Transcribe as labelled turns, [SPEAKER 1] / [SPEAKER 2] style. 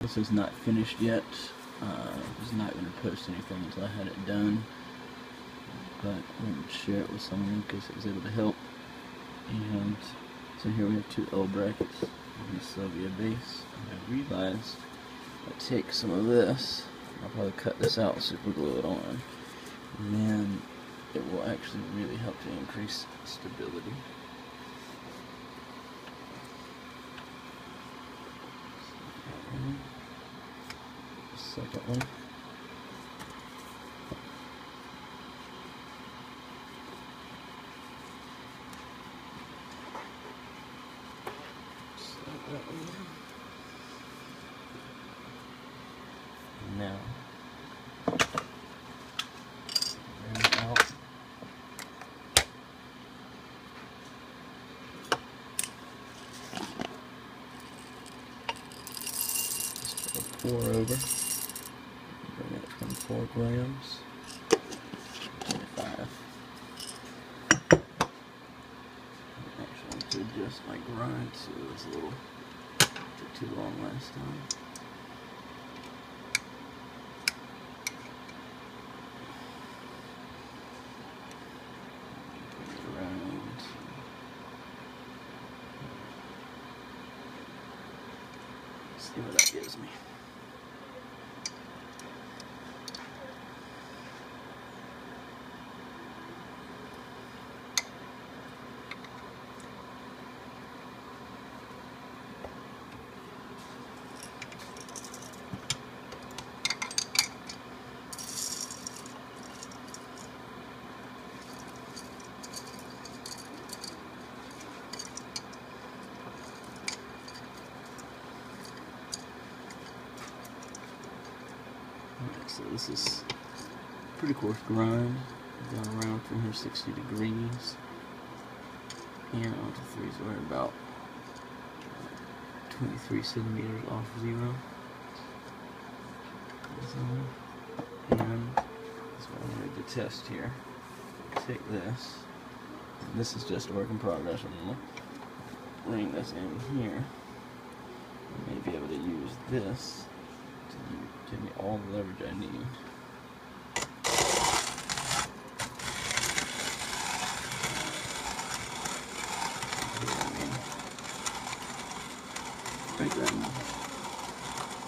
[SPEAKER 1] This is not finished yet. Uh, I was not going to post anything until I had it done. But I wanted to share it with someone in case it was able to help. And so here we have two L brackets on the Sylvia base. And I realized I take some of this. I'll probably cut this out, super glue it on. And then it will actually really help to increase stability. Second one. Now, pour over. Bring it 24 grams. 25. Actually, could adjust my grind so it was a little too long last time. See what that gives me. So this is pretty coarse grind. Down around 360 degrees. And onto three, so we're about 23 centimeters off zero. So, and that's what I wanted to test here. Take this. This is just a work in progress. I'm gonna bring this in here. I may be able to use this Give me all the leverage I need. I that